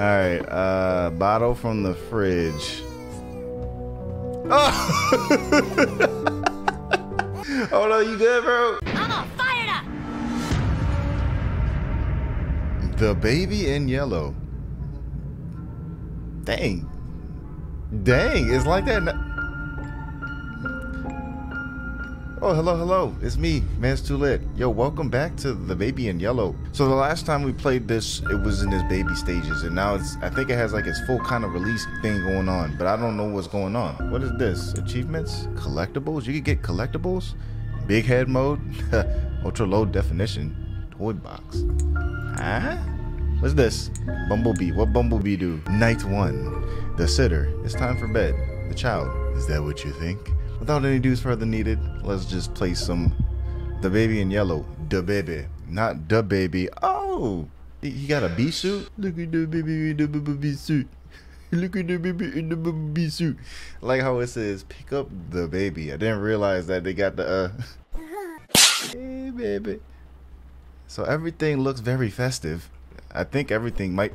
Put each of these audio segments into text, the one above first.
All right, uh, bottle from the fridge. Oh! Hold on, you good, bro? I'm all fired up. The baby in yellow. Dang. Dang, it's like that. Oh, hello, hello. It's me, Man's Too Lit. Yo, welcome back to The Baby in Yellow. So the last time we played this, it was in its baby stages, and now it's I think it has like its full kind of release thing going on, but I don't know what's going on. What is this? Achievements? Collectibles? You could get collectibles? Big head mode? Ultra low definition. Toy box. Huh? What's this? Bumblebee. What Bumblebee do? Night one. The sitter. It's time for bed. The child. Is that what you think? Without any dues further needed, let's just play some The Baby in Yellow. The baby. Not the baby. Oh! He- got a bee suit? Look at the baby in the bee suit. Look at the baby in the bee suit. Like how it says, pick up the baby. I didn't realize that they got the, uh. hey, baby. So everything looks very festive. I think everything might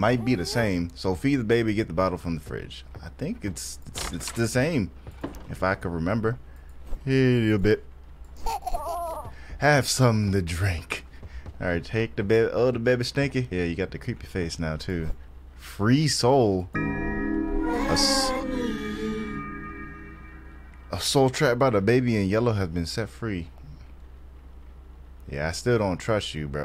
might be the same. So feed the baby, get the bottle from the fridge. I think it's it's, it's the same, if I can remember. Here, a little bit. Have something to drink. All right, take the baby. Oh, the baby stinky. Yeah, you got the creepy face now too. Free soul. A, soul trapped by the baby in yellow has been set free. Yeah, I still don't trust you, bro.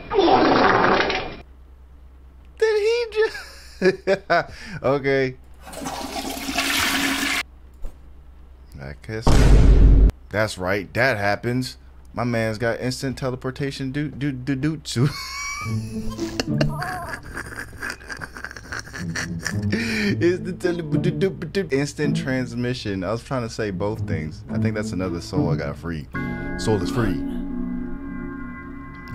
Okay. I guess. That's right. That happens. My man's got instant teleportation. Do do do do too. Is the tele- instant transmission? I was trying to say both things. I think that's another soul I got free. Soul is free.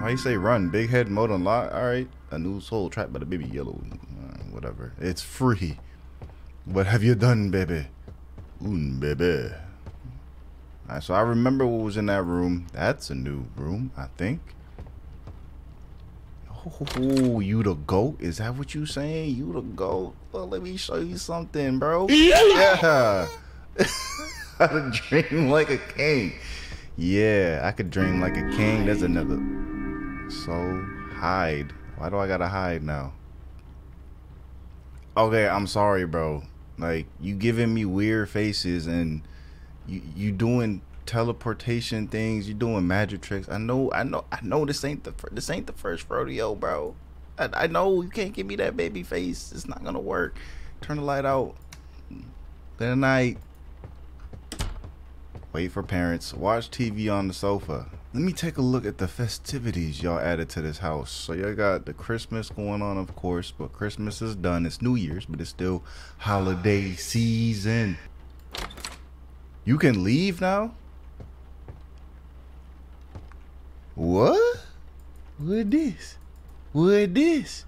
Why you say run? Big head mode unlocked. All right, a new soul trapped by the baby yellow. Whatever. It's free. What have you done, baby? Un baby. All right, so I remember what was in that room. That's a new room, I think. Oh, you the goat? Is that what you saying? You the goat? Well, let me show you something, bro. Yeah. How to dream like a king. Yeah, I could dream like a king. There's another. So hide. Why do I gotta hide now? Okay, I'm sorry, bro. Like you giving me weird faces and you you doing teleportation things. You doing magic tricks. I know. I know. I know. This ain't the this ain't the first rodeo, bro. I, I know you can't give me that baby face. It's not gonna work. Turn the light out. Good night. Wait for parents. Watch TV on the sofa. Let me take a look at the festivities y'all added to this house. So y'all got the Christmas going on, of course, but Christmas is done. It's New Year's, but it's still holiday season. You can leave now? What? What this? What this?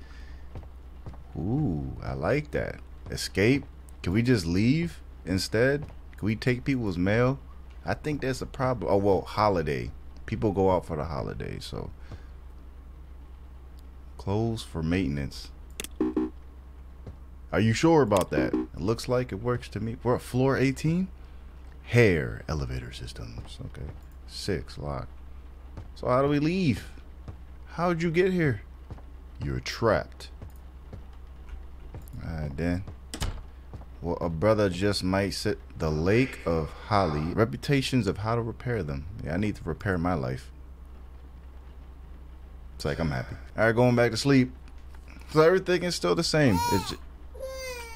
Ooh, I like that. Escape? Can we just leave instead? Can we take people's mail? I think that's a problem. Oh well, holiday. People go out for the holidays, so clothes for maintenance. Are you sure about that? It looks like it works to me. We're at floor 18. Hair elevator systems. Okay, six lock. So how do we leave? How'd you get here? You're trapped. Alright then. Well, a brother just might sit the lake of Holly. Reputations of how to repair them. Yeah, I need to repair my life. It's like I'm happy. All right, going back to sleep. So everything is still the same. It's ju-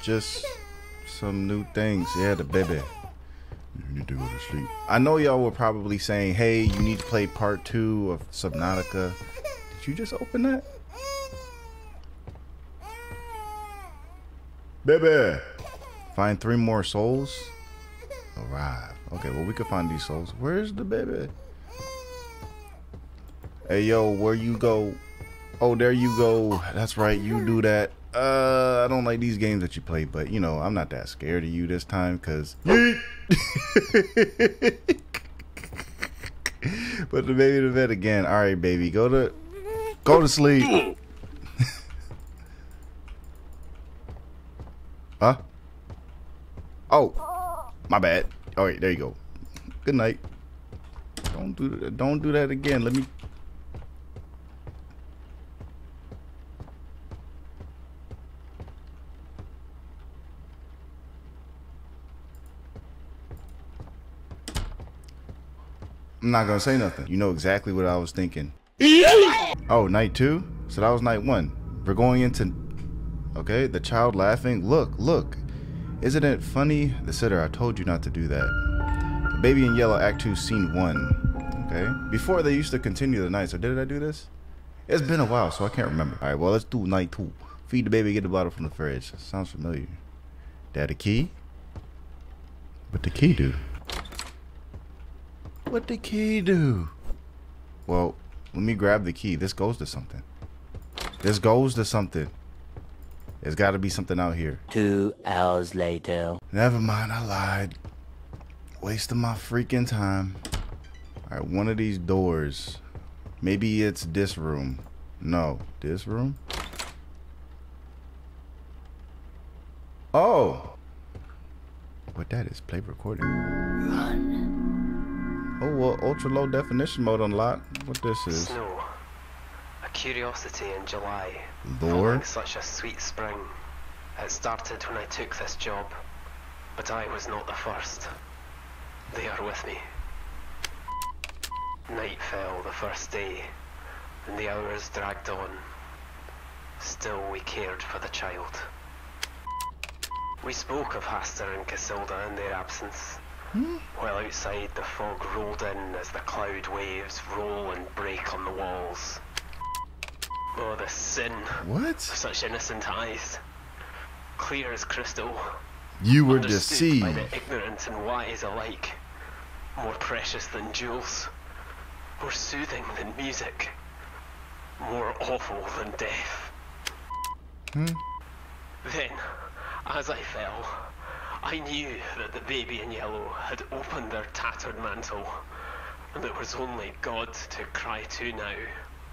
just some new things. Yeah, the baby. You need to go to sleep. I know y'all were probably saying, "Hey, you need to play part two of Subnautica." Did you just open that? Baby. Find three more souls. Arrive. Okay, well, we could find these souls. Where's the baby? Hey, yo, where you go? Oh, there you go. That's right. You do that. Uh, I don't like these games that you play, but, you know, I'm not that scared of you this time because... Put the baby to bed again. All right, baby. Go to... Go to sleep. huh? Oh, my bad. Oh, All right, there you go. Good night. Don't do that. Don't do that again. Let me. I'm not gonna say nothing. You know exactly what I was thinking. oh, night two? So that was night one. We're going into. Okay, the child laughing. Look, look. Isn't it funny? The sitter, I told you not to do that. Baby in Yellow, Act 2, Scene 1. Okay. Before they used to continue the night, so did I do this? It's been a while, so I can't remember. Alright, well, let's do night 2. Feed the baby, get the bottle from the fridge. Sounds familiar. Dad, a key? What the key do? What the key do? Well, let me grab the key. This goes to something. This goes to something. There's got to be something out here. Two hours later. Never mind, I lied. Wasting my freaking time. All right, one of these doors. Maybe it's this room. No, this room? Oh! What that is, play recording. Run. Oh, well, ultra low definition mode unlocked. What this is? Snow. A curiosity in July. Lore? Such a sweet spring. It started when I took this job, but I was not the first. They are with me. Night fell the first day, and the hours dragged on. Still we cared for the child. We spoke of Hastur and Cassilda in their absence, hmm? while outside the fog rolled in as the cloud waves roll and break on the walls. Oh, the sin What? such innocent eyes. Clear as crystal. You were understood by deceived. the ignorant and wise alike. More precious than jewels. More soothing than music. More awful than death. Hmm? Then, as I fell, I knew that the baby in yellow had opened their tattered mantle, and there was only God to cry to now.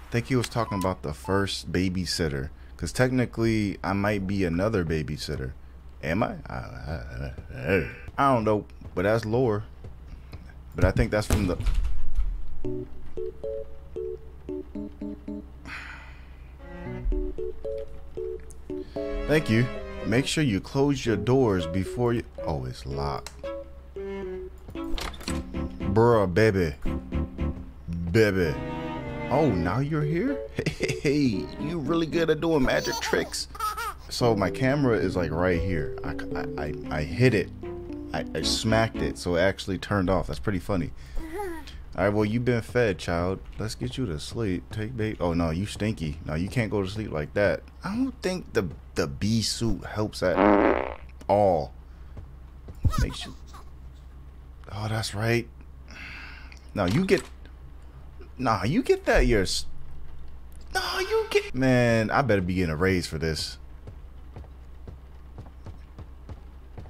I think he was talking about the first babysitter. Because technically, I might be another babysitter. Am I? I, I, I- don't know, but that's lore. But I think that's from the. Thank you. Make sure you close your doors before you. Oh, it's locked. Bruh, baby. Baby. Oh, now you're here? Hey, you really good at doing magic tricks. So my camera is like right here. I, I, I, I hit it. I, I smacked it, so it actually turned off. That's pretty funny. All right, well, you've been fed, child. Let's get you to sleep. Take bait. Oh no, you stinky. No, you can't go to sleep like that. I don't think the the bee suit helps at all. Makes you. Oh, that's right. Now, you get. Nah, you get that yours. No, you get. Man, I better be getting a raise for this.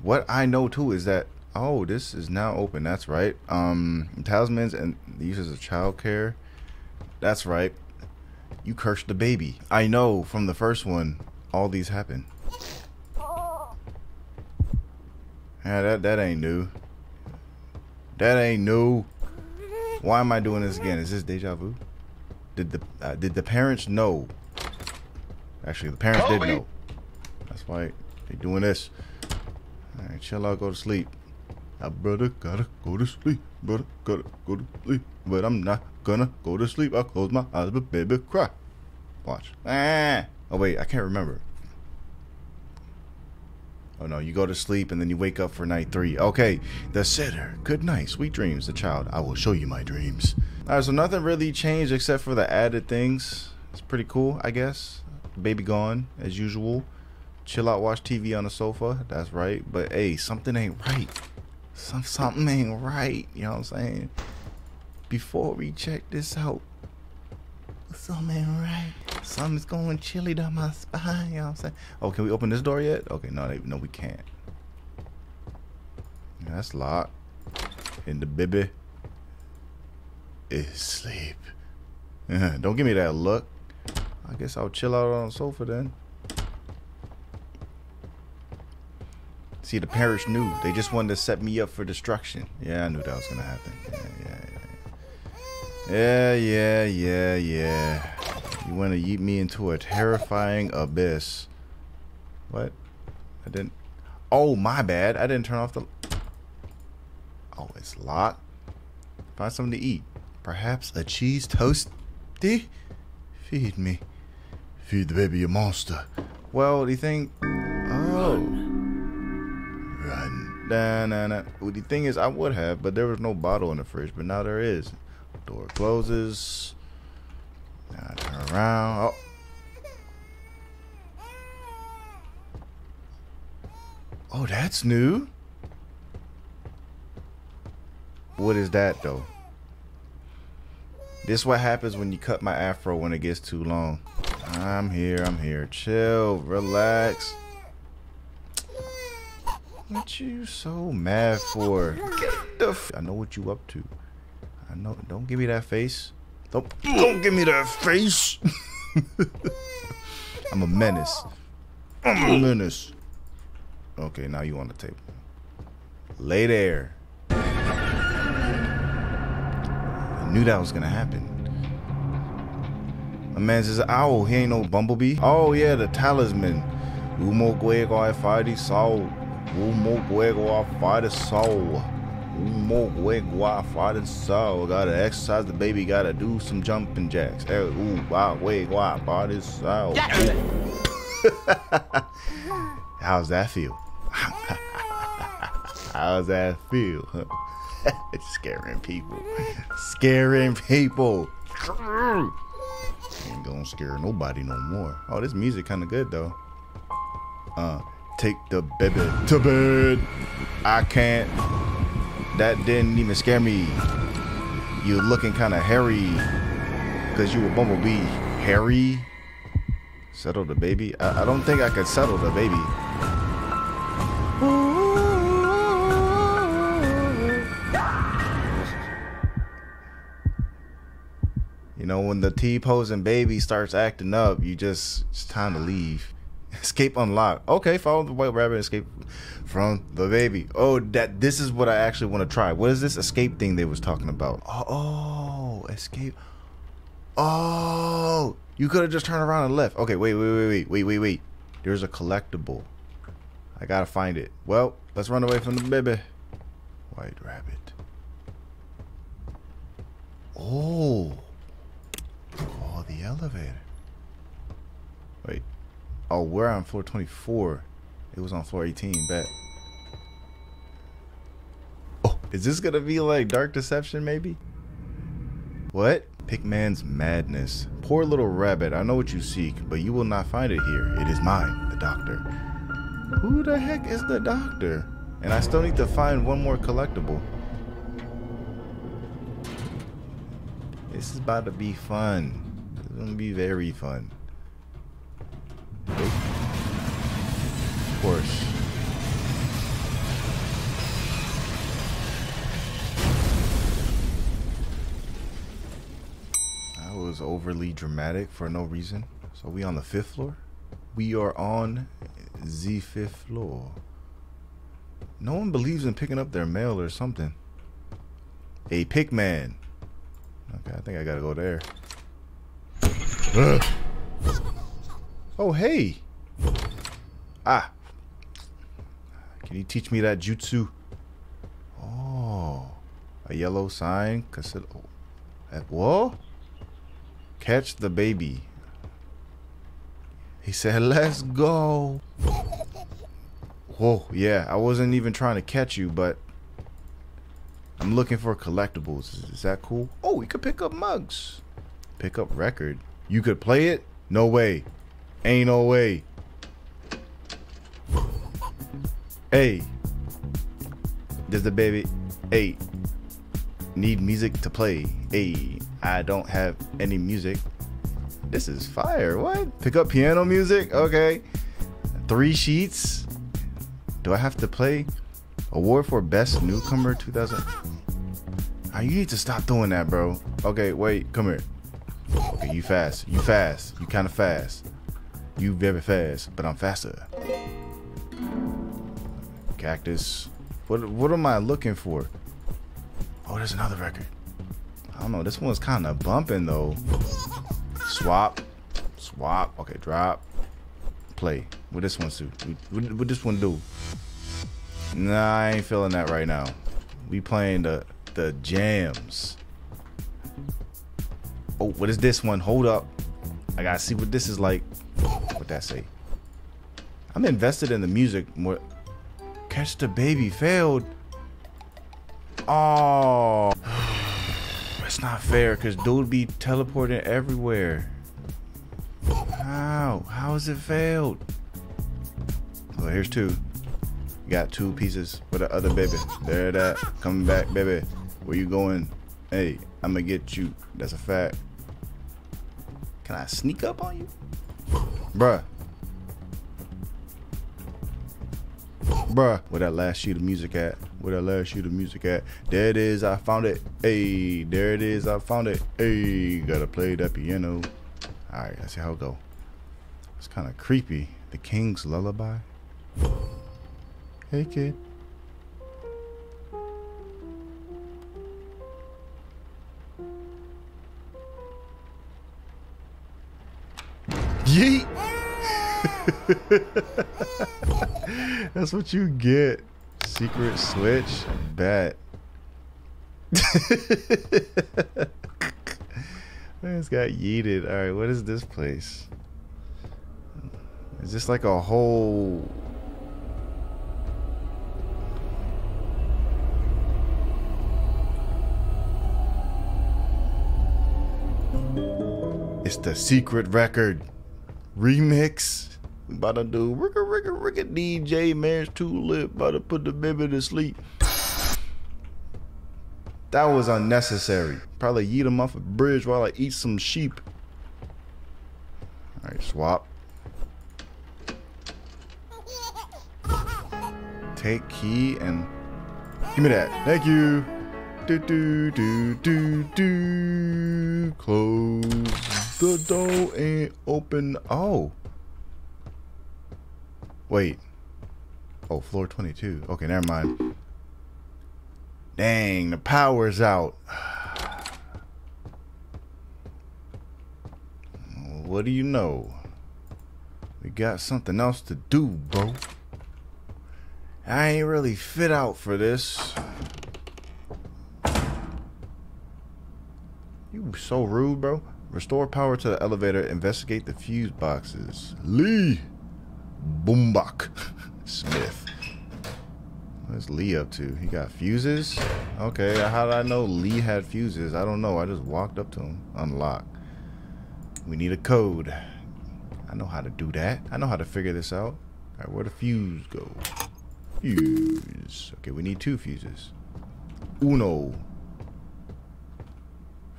What I know too is that oh, this is now open. That's right. Um, talismans and the uses of childcare. That's right. You cursed the baby. I know from the first one, all these happen. Yeah, that that ain't new. That ain't new. Why am I doing this again? Is this deja vu? Did the uh, did the parents know? Actually, the parents did know. That's why they're doing this. All right, chill out, go to sleep. My brother gotta go to sleep. Brother gotta go to sleep. But I'm not gonna go to sleep. I'll close my eyes, but baby cry. Watch. Ah. Oh wait, I can't remember. Oh no, you go to sleep and then you wake up for night three. Okay, the sitter. Good night, sweet dreams. The child. I will show you my dreams. All right, so nothing really changed except for the added things. It's pretty cool, I guess. Baby gone as usual. Chill out, watch TV on the sofa. That's right. But hey, something ain't right. Some something ain't right. You know what I'm saying? Before we check this out, something ain't right. Something's going chilly down my spine. You know what I'm saying? Oh, can we open this door yet? Okay, no, they, no, we can't. That's locked. And the baby is asleep. Don't give me that look. I guess I'll chill out on the sofa then. See, the parish knew. They just wanted to set me up for destruction. Yeah, I knew that was gonna happen. Yeah, yeah, yeah. Yeah, yeah, yeah, yeah. You want to yeet me into a terrifying abyss. What? I didn't. Oh, my bad. I didn't turn off the. Oh, it's locked. Find something to eat. Perhaps a cheese toasty? Feed me. Feed the baby a monster. Well, do you think. Oh. Run. Nah, nah, nah. Well, the thing is, I would have, but there was no bottle in the fridge, but now there is. Door closes. Now I turn around. Oh. Oh, that's new. What is that though? This what happens when you cut my afro when it gets too long. I'm here, I'm here. Chill, relax. What you so mad for? Get the f I know what you up to. I know. Don't give me that face. Don't don't give me that face. I'm a menace. I'm a menace. Okay, now you on the table. Lay there. I knew that was gonna happen. My man says owl. He ain't no bumblebee. Oh yeah, the talisman. Umo guego I fight sol. Umo guego I fight sol. Umo guego I fight sol. Gotta exercise the baby. Gotta do some jumping jacks. Hey, ooh, wow, I fight sol. How's that feel? How's that feel? it's scaring people. Scaring people. Ain't gonna scare nobody no more. Oh, this music kind of good though. Uh, take the baby to bed. I can't. That didn't even scare me. You're looking kind of hairy, cause you a bumblebee. Hairy. Settle the baby. I, I don't think I could settle the baby. You know, when the T posing baby starts acting up, you just it's time to leave. Escape unlocked. Okay, follow the white rabbit. Escape from the baby. Oh, that this is what I actually want to try. What is this escape thing they was talking about? Oh, oh escape. Oh, you could have just turned around and left. Okay, wait, wait, wait, wait, wait, wait, wait. There's a collectible. I gotta find it. Well, let's run away from the baby. White rabbit. Oh. Oh, the elevator. Oh, we're on floor 24. It was on floor 18. Bet. Oh, is this gonna be like Dark Deception, maybe? What? Pickman's madness. Poor little rabbit, I know what you seek, but you will not find it here. It is mine, the doctor. Who the heck is the doctor? And I still need to find one more collectible. This is about to be fun. It's gonna be very fun. Course. That was overly dramatic for no reason. So we on the fifth floor? We are on the fifth floor. No one believes in picking up their mail or something. A pickman. Okay, I think I gotta go there. Ugh. Oh, hey. Ah. Can you teach me that jutsu? Oh. A yellow sign. Consider. Oh. What? Catch the baby. He said, let's go. Whoa, yeah. I wasn't even trying to catch you, but I'm looking for collectibles. Is that cool? Oh, we could pick up mugs. Pick up record. You could play it? No way. Ain't no way. Hey. Does the baby hey need music to play? Hey, I don't have any music. This is fire. What? Pick up piano music? Okay. Three sheets. Do I have to play? Award for Best Newcomer 2000. Ah, you need to stop doing that, bro. Okay, wait, come here. Okay, you fast. You fast. You kind of fast. You very fast, but I'm faster. Cactus. What what am I looking for? Oh, there's another record. I don't know. This one's kind of bumping though. Swap, swap. Okay, drop, play. What this one do? What, what this one do? Nah, I ain't feeling that right now. We playing the the jams. Oh, what is this one? Hold up. I gotta see what this is like. What that say? I'm invested in the music more. Catch the baby failed. Oh, it's not fair because dude be teleporting everywhere. How? How is it failed? Well, here's two. Got two pieces for the other baby. There that. Coming back, baby. Where you going? Hey, I'm gonna get you. That's a fact. Can I sneak up on you? Bruh. Bruh. Where that last sheet of music at? Where that last sheet of music at? There it is. I found it. Hey, there it is. I found it. Hey, gotta play that piano. Alright, let's see how it go. It's kind of creepy. The King's Lullaby. Hey, kid. Yeet. That's what you get. Secret switch. Bet. Man's got yeeted. All right, what is this place? Is this like a whole? It's the secret record remix. About to do rigga rigga rigga DJ man's too lit. about to put the baby to sleep. That was unnecessary. Probably yeet him off a bridge while I eat some sheep. Alright, swap. Take key and give me that. Thank you. Do do do do do. Close the door and open. Oh. Wait. Oh, floor 22. Okay, never mind. Dang, the power's out. What do you know? We got something else to do, bro. I ain't really fit out for this. You so rude, bro. Restore power to the elevator. Investigate the fuse boxes. Lee. Boombach. Smith. What's Lee up to? He got fuses? Okay, how did I know Lee had fuses? I don't know. I just walked up to him. Unlock. We need a code. I know how to do that. I know how to figure this out. Alright, where the fuse go? Fuse. Okay, we need two fuses. Uno.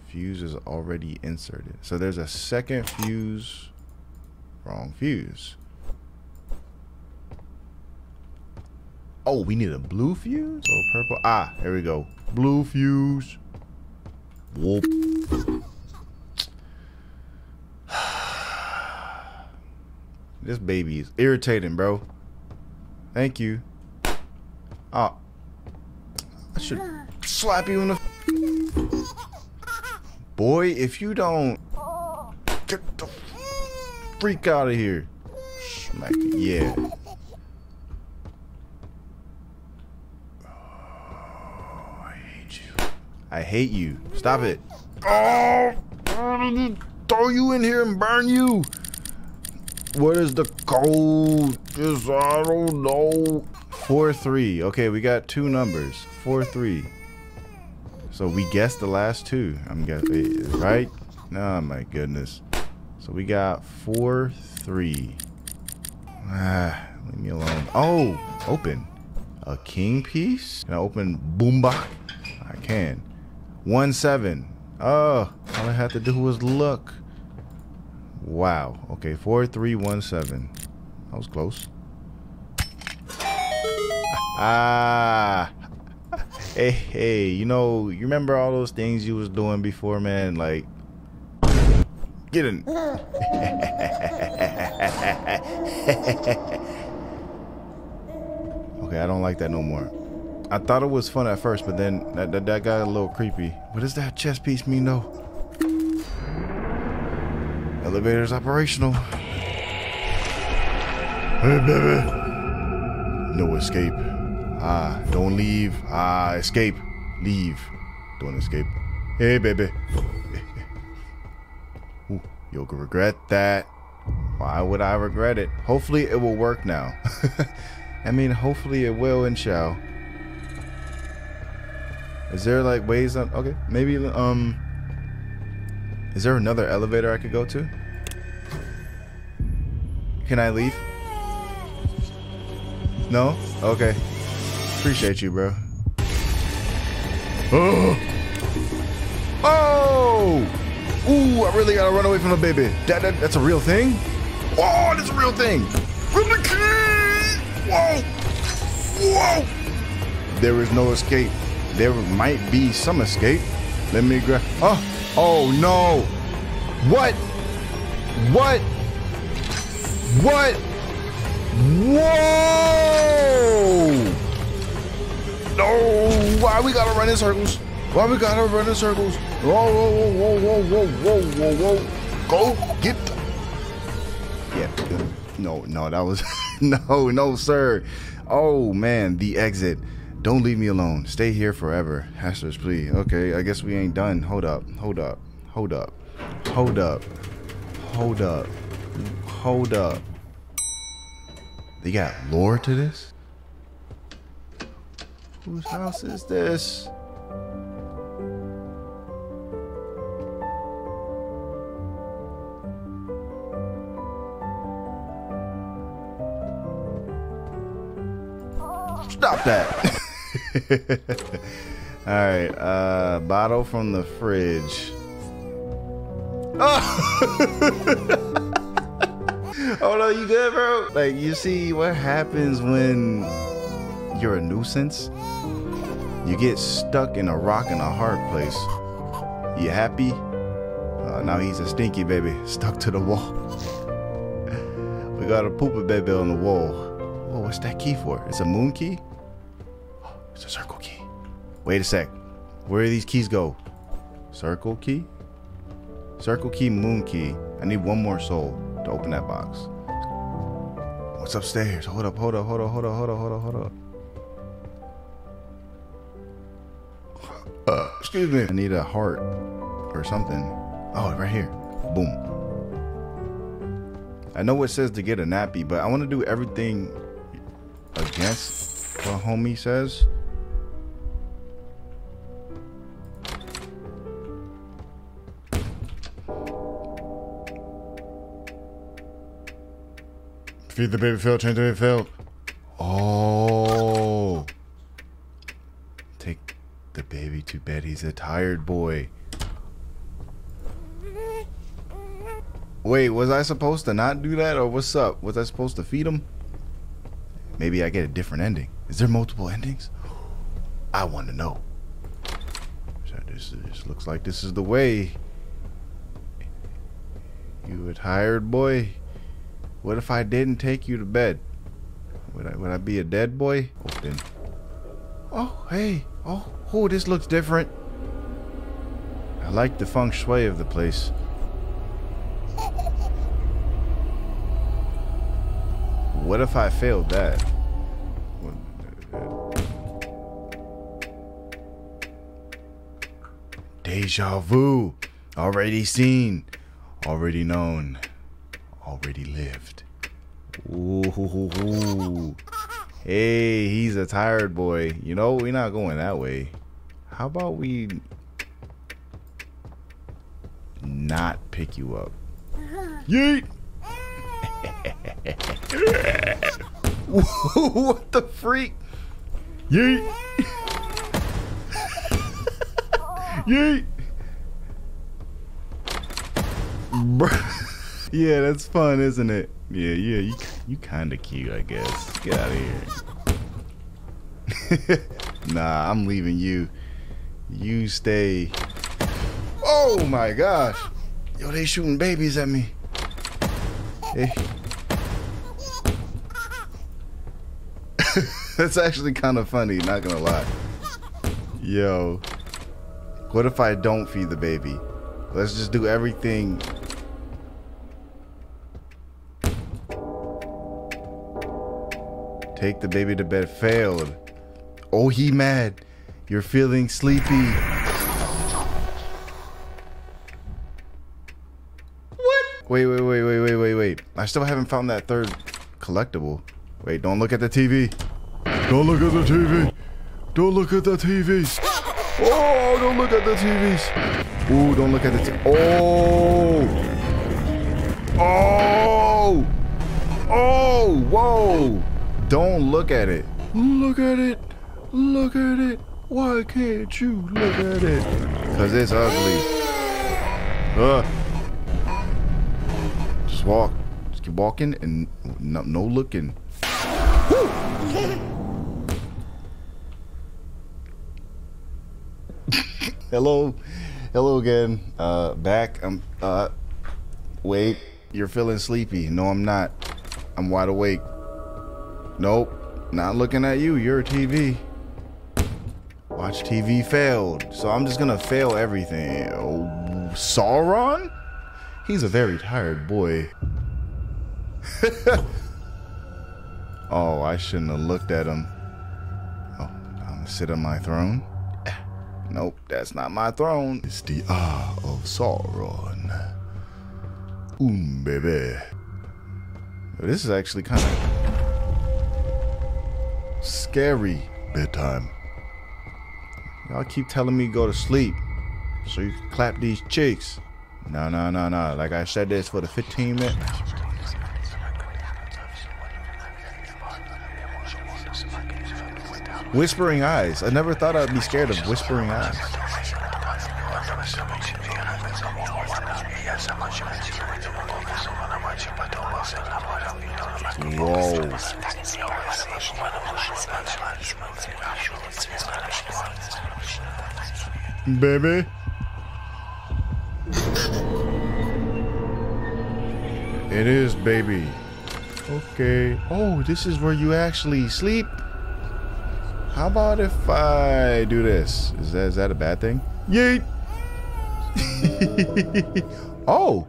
Fuse is already inserted. So there's a second fuse. Wrong fuse. Oh, we need a blue fuse or purple? Ah, here we go. Blue fuse. Whoop. this baby is irritating, bro. Thank you. Oh. I should slap you in the... Boy, if you don't... Get the freak out of here. Smack. Yeah. I hate you. Stop it. Oh, throw you in here and burn you. What is the code? Just, I don't know. 4-3. Okay, we got two numbers. 4-3. So we guessed the last two. I'm guessing, right? Oh my goodness. So we got 4-3. Ah, leave me alone. Oh, open. A king piece? Can I open Boombach? I can. One seven. Oh, all I had to do was look. Wow. Okay, four three one seven. That was close. Ah. Hey, hey. You know, you remember all those things you was doing before, man? Like, get in. okay, I don't like like that no more. I thought it was fun at first, but then that, that, that got a little creepy. What does that chess piece mean though? Elevator's operational. Hey, baby. No escape. Ah, don't leave. Ah, escape. Leave. Don't escape. Hey, baby. Ooh, you'll regret that. Why would I regret it? Hopefully it will work now. I mean, hopefully it will and shall. Is there like ways on? Okay, maybe um. Is there another elevator I could go to? Can I leave? No? Okay. Appreciate you, bro. Oh! Oh! Ooh, I really gotta run away from the baby. That, that that's a real thing? Oh, that's a real thing. From the key! Whoa! Whoa! There is no escape. There might be some escape. Let me grab. Oh! Oh no! What? What? What? Whoa! No! Why we gotta run in circles? Why we gotta run in circles? Whoa, whoa, whoa, whoa, whoa, whoa, whoa, whoa. Go get the... Yeah. No, no, that was... no, no, sir. Oh, man, the exit. Don't leave me alone. Stay here forever. Hastur's plea. Okay, I guess we ain't done. Hold up. Hold up. Hold up. Hold up. Hold up. Hold up. They got lore to this? Whose house is this? Stop that. All right, uh, bottle from the fridge. Oh! oh no, you good, bro? Like, you see what happens when you're a nuisance? You get stuck in a rock and a hard place. You happy? Uh, now he's a stinky baby, stuck to the wall. we got a pooper baby on the wall. What's that key for? It's a moon key? It's a circle key. Wait a sec. Where do these keys go? Circle key? Circle key, moon key. I need one more soul to open that box. What's upstairs? Hold up, hold up, hold up, hold up, hold up, hold up, hold up. Uh, excuse me. I need a heart or something. Oh, right here. Boom. I know it says to get a nappy, but I want to do everything against what homie says. Feed the baby Phil, change the baby Phil. Oh. Take the baby to bed. He's a tired boy. Wait, was I supposed to not do that or what's up? Was I supposed to feed him? Maybe I get a different ending. Is there multiple endings? I want to know. So this, this looks like this is the way. You a tired boy? What if I didn't take you to bed? Would I would I be a dead boy? Oh, Open. Oh, hey. Oh, oh, this looks different. I like the feng shui of the place. What if I failed that? Deja vu. Already seen. Already known already lived. Ooh. Hey, he's a tired boy. You know, we're not going that way. How about we not pick you up? Yeet! what the freak? Yeet! Yeet! Yeah, that's fun, isn't it? Yeah, yeah, you you kind of cute, I guess. Get out of here. nah, I'm leaving you. You stay. Oh my gosh. Yo, they shooting babies at me. Hey. That's actually kind of funny, not gonna lie. Yo. What if I don't feed the baby? Let's just do everything. Take the baby to bed. Failed. Oh, he mad. You're feeling sleepy. What? Wait, wait, wait, wait, wait, wait, wait. I still haven't found that third collectible. Wait, don't look at the TV. Don't look at the TV. Don't look at the TVs. Oh, don't look at the TVs. Ooh, don't look at the t- Oh. Oh. Oh, whoa. Don't look at it. Look at it. Look at it. Why can't you look at it? Cause it's ugly. Ugh. Just walk. Just keep walking and no, no looking. Hello. Hello again. Uh back. I'm uh wait. You're feeling sleepy. No, I'm not. I'm wide awake. Nope. Not looking at you. You're a TV. Watch TV failed. So I'm just gonna fail everything. Oh, Sauron? He's a very tired boy. oh, I shouldn't have looked at him. Oh, I'm gonna sit on my throne. Nope, that's not my throne. It's the Eye of Sauron. Um, baby. This is actually kind of scary bedtime. Y'all keep telling me go to sleep so you can clap these cheeks. No, no, no, no. Like I said this for the 15 minutes. Whispering eyes. I never thought I'd be scared of whispering eyes. Whoa. Baby. It is, baby. Okay. Oh, this is where you actually sleep. How about if I do this? Is that is that a bad thing? Yeet. oh.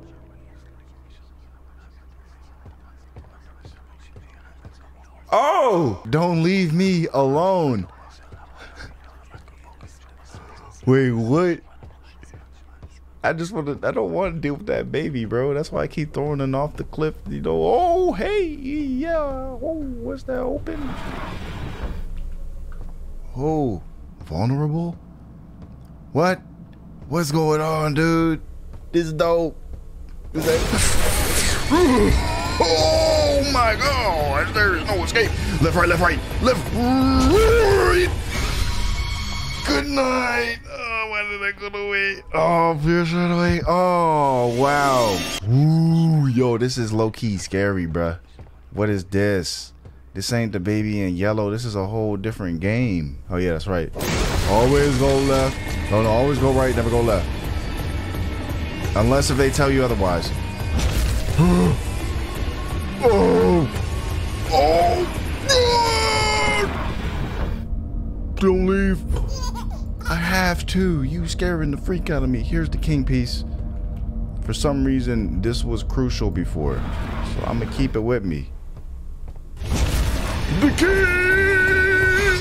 Oh, don't leave me alone. Wait, what? I just want to. I don't want to deal with that baby, bro. That's why I keep throwing it off the cliff. You know. Oh, hey, yeah. Oh, what's that open? Oh, vulnerable. What? What's going on, dude? This is dope. Is that? oh my God! There's no escape. Left, right, left, right, left, right. Good night. Oh, I away? Oh, Pierce ran away. Oh, wow. Ooh, yo, this is low key scary, bruh. What is this? This ain't the baby in yellow. This is a whole different game. Oh, yeah, that's right. Always go left. No, no, always go right, never go left. Unless if they tell you otherwise. oh! Oh! Don't leave. I have to. You scaring the freak out of me. Here's the king piece. For some reason, this was crucial before. So I'm going to keep it with me. The key!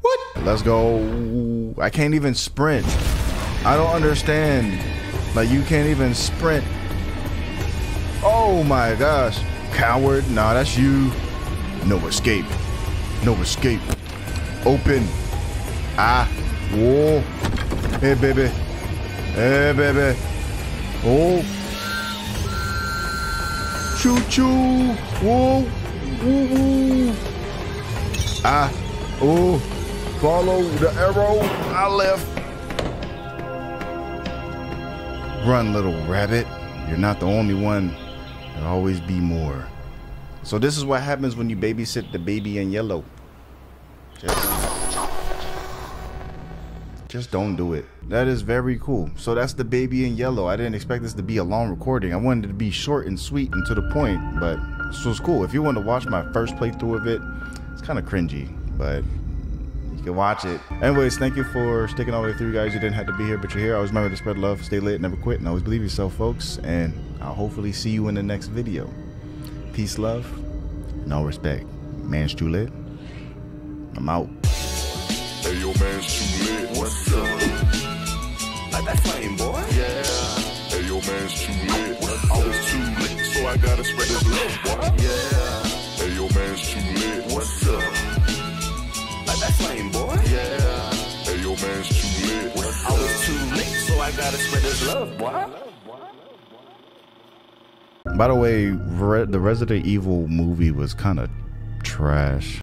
What? Let's go. I can't even sprint. I don't understand. Like, you can't even sprint. Oh my gosh. Coward. Nah, that's you. No escape. No escape. Open. Ah. Whoa. Hey, baby. Hey, baby. Oh. Choo choo. Whoa. Woo woo. Ah. Oh. Follow the arrow. I left. Run, little rabbit. You're not the only one. There'll always be more. So this is what happens when you babysit the baby in yellow. Just, just don't do it. That is very cool. So that's the baby in yellow. I didn't expect this to be a long recording. I wanted it to be short and sweet and to the point, but So it's cool. If you want to watch my first playthrough of it, it's kind of cringy, but you can watch it. Anyways, thank you for sticking all the way through, guys. You didn't have to be here, but you're here. Always remember to spread love, stay lit, never quit, and always believe yourself, folks. And I'll hopefully see you in the next video. Peace, love, and all respect. Man's too lit. I'm out. I gotta spread this love, boy. Yeah. Hey, yo, man's too lit. What's up? Like that flame, boy. Yeah. Hey, yo, man's too lit. I was too late, so I gotta spread this love, boy. By the way, Re- the Resident Evil movie was kind of trash.